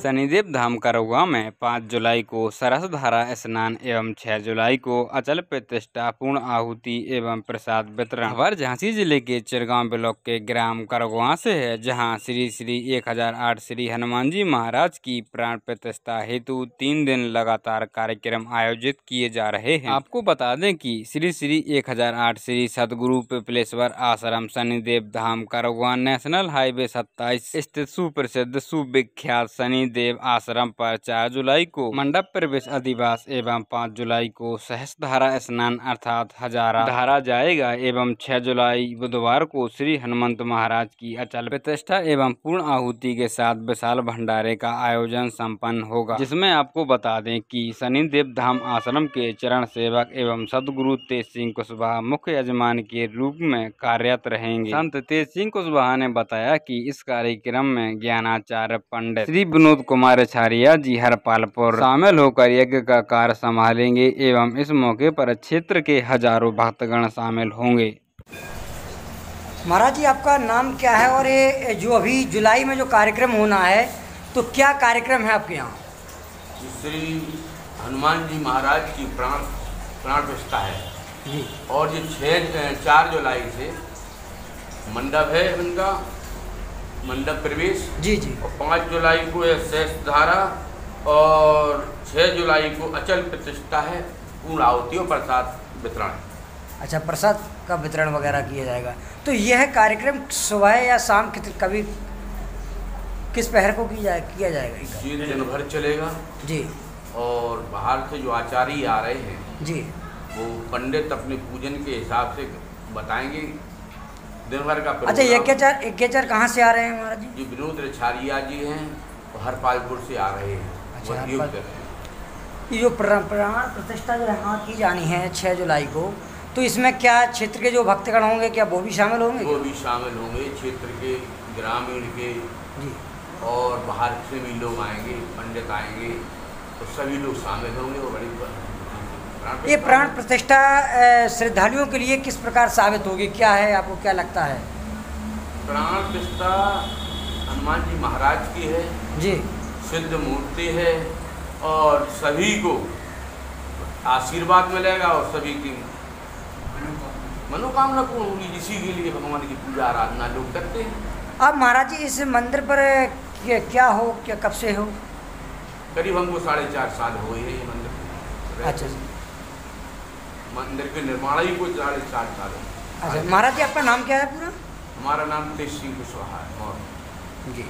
शनिदेव धाम करौगा में पाँच जुलाई को सरस धारा स्नान एवं छह जुलाई को अचल प्रतिष्ठा, पूर्ण आहुति एवं प्रसाद वितरण। खबर झांसी ज़िले के चिरगांव ब्लॉक के ग्राम करगवा से है, जहाँ श्री श्री 1008 श्री हनुमान जी महाराज की प्राण प्रतिष्ठा हेतु तीन दिन लगातार कार्यक्रम आयोजित किए जा रहे हैं। आपको बता दें कि श्री श्री 1008 श्री सदगुरु पिपलेश्वर आश्रम शनिदेव धाम करगवा नेशनल हाईवे सत्ताईस स्थित सुप्रसिद्ध सुविख्यात शनिदेव आश्रम पर चार जुलाई को मंडप प्रवेश अधिवास एवं पाँच जुलाई को सहस्त्रधारा स्नान अर्थात हजारा धारा जाएगा एवं छह जुलाई बुधवार को श्री हनुमंत महाराज की अचल प्रतिष्ठा एवं पूर्ण आहुति के साथ विशाल भंडारे का आयोजन सम्पन्न होगा। जिसमें आपको बता दें कि शनिदेव धाम आश्रम के चरण सेवक एवं सदगुरु तेज सिंह कुशवाहा मुख्य यजमान के रूप में कार्यरत रहेंगे। संत तेज सिंह कुशवाहा ने बताया कि इस कार्यक्रम में ज्ञानाचार्य पंडित श्री विनोद कुमार छारिया जी हरपालपुर शामिल होकर यज्ञ का कार्य संभालेंगे एवं इस मौके पर क्षेत्र के हज़ारों भक्तगण शामिल होंगे। महाराज जी आपका नाम क्या है और ये जो अभी जुलाई में जो कार्यक्रम होना है तो क्या कार्यक्रम है आपके यहाँ? श्री हनुमान जी महाराज की प्राण प्राण प्रतिष्ठा है। और ये छः चार जुलाई से मंडप है उनका मंडप प्रवेश। जी जी। और पाँच जुलाई को है शेष धारा और छः जुलाई को अचल प्रतिष्ठा है पूर्ण आहुति और प्रसाद वितरण। अच्छा प्रसाद का वितरण वगैरह किया जाएगा। तो यह कार्यक्रम सुबह या शाम कभी किस पहर को की जाए किया जाएगा? ये दिन भर चलेगा। जी। और बाहर से जो आचार्य आ रहे हैं जी। वो पंडित अपने पूजन के हिसाब से बताएँगे दिन भर का अच्छा यज्ञाचार यज्ञाचार कहाँ से आ रहे हैं महाराज जी? जो विनोद रछारिया जी हैं वो हरपालपुर से आ रहे हैं। अच्छा, ये जो प्र- प्राण प्रतिष्ठा जो यहाँ की जानी है छः जुलाई को तो इसमें क्या क्षेत्र के जो भक्तगण होंगे क्या वो भी शामिल होंगे? वो भी शामिल होंगे क्षेत्र के ग्रामीण के जी। और बाहर से भी लोग आएँगे पंडित आएँगे तो सभी लोग शामिल होंगे और बड़ी ये प्राण प्रतिष्ठा श्रद्धालुओं के लिए किस प्रकार साबित होगी? क्या है? आपको क्या लगता है? प्राण प्रतिष्ठा हनुमान जी महाराज की है। जी। सिद्ध मूर्ति है और सभी को आशीर्वाद मिलेगा और सभी की मनोकामना। पूर्ण होगी। इसी के लिए भगवान की पूजा आराधना लोग करते हैं। अब महाराज जी इस मंदिर पर क्या- हो? क्या कब से हो? करीब हमको साढ़े चार साल हो गए ये मंदिर। अच्छा मंदिर के निर्माण ही को साढ़े चार साल अच्छा महाराज जी आपका नाम क्या है पूरा? हमारा नाम तेज सिंह कुशवाहा है और जी।